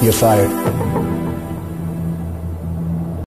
You're fired.